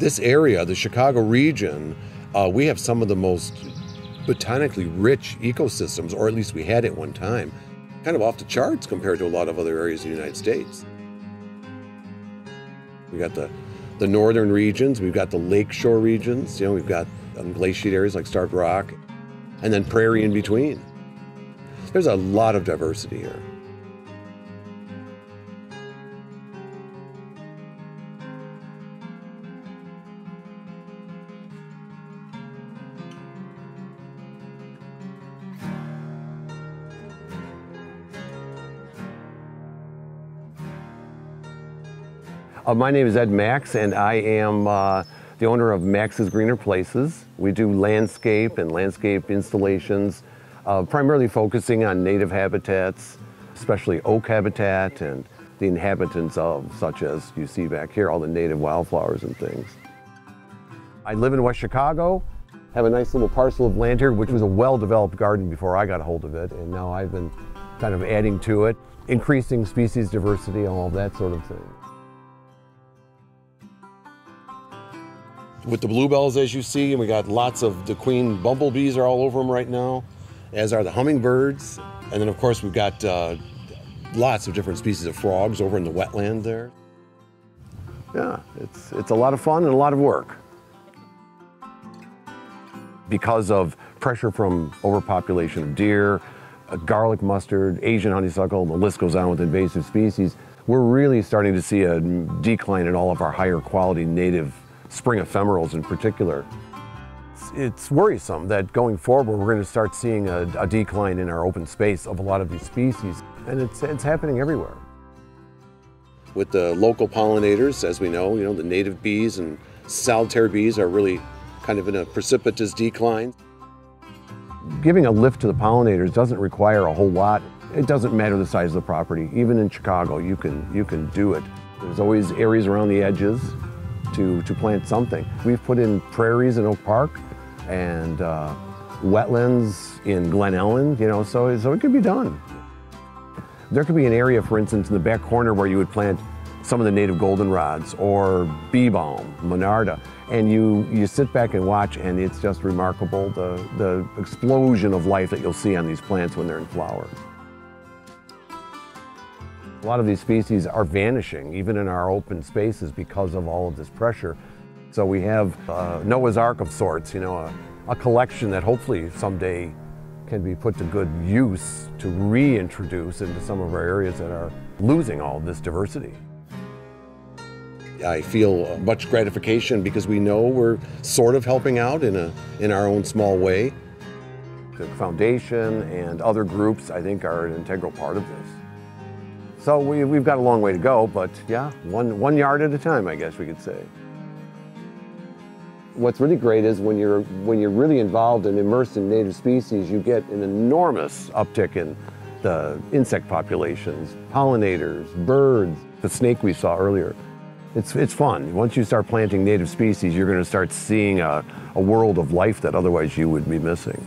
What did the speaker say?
This area, the Chicago region, uh, we have some of the most botanically rich ecosystems, or at least we had at one time, kind of off the charts compared to a lot of other areas in the United States. We got the, the northern regions, we've got the lakeshore regions, you know, we've got um, glaciated areas like Starved Rock, and then prairie in between. There's a lot of diversity here. Uh, my name is Ed Max, and I am uh, the owner of Max's Greener Places. We do landscape and landscape installations, uh, primarily focusing on native habitats, especially oak habitat and the inhabitants of, such as you see back here, all the native wildflowers and things. I live in West Chicago, have a nice little parcel of land here, which was a well-developed garden before I got a hold of it, and now I've been kind of adding to it, increasing species diversity, all that sort of thing. With the bluebells as you see, and we got lots of the queen bumblebees are all over them right now, as are the hummingbirds. And then of course we've got uh, lots of different species of frogs over in the wetland there. Yeah, it's, it's a lot of fun and a lot of work. Because of pressure from overpopulation of deer, uh, garlic mustard, Asian honeysuckle, the list goes on with invasive species, we're really starting to see a decline in all of our higher quality native spring ephemerals in particular. It's worrisome that going forward we're going to start seeing a, a decline in our open space of a lot of these species, and it's, it's happening everywhere. With the local pollinators, as we know, you know, the native bees and solitary bees are really kind of in a precipitous decline. Giving a lift to the pollinators doesn't require a whole lot. It doesn't matter the size of the property. Even in Chicago, you can, you can do it. There's always areas around the edges to, to plant something. We've put in prairies in Oak Park and uh, wetlands in Glen Ellyn, you know, so, so it could be done. There could be an area, for instance, in the back corner where you would plant some of the native goldenrods or bee balm, monarda, and you, you sit back and watch and it's just remarkable the, the explosion of life that you'll see on these plants when they're in flower. A lot of these species are vanishing, even in our open spaces, because of all of this pressure. So we have uh, Noah's Ark of sorts, you know, a, a collection that hopefully someday can be put to good use to reintroduce into some of our areas that are losing all this diversity. I feel much gratification because we know we're sort of helping out in, a, in our own small way. The foundation and other groups, I think, are an integral part of this. So we, have got a long way to go, but yeah, one, one yard at a time, I guess we could say. What's really great is when you're, when you're really involved and immersed in native species, you get an enormous uptick in the insect populations, pollinators, birds, the snake we saw earlier. It's, it's fun. Once you start planting native species, you're going to start seeing a, a world of life that otherwise you would be missing.